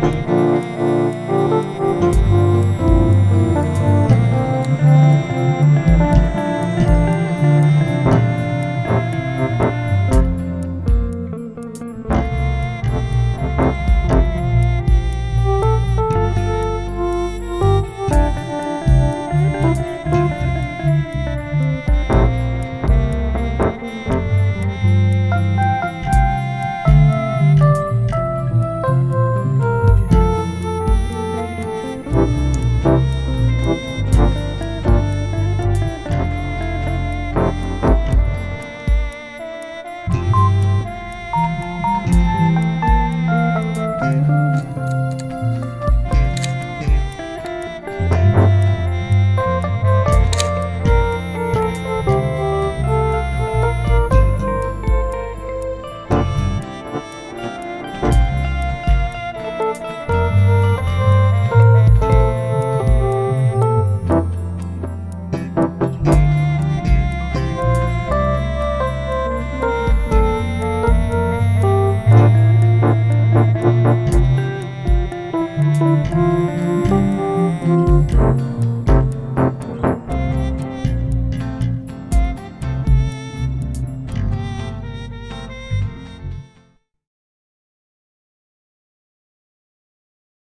Bye.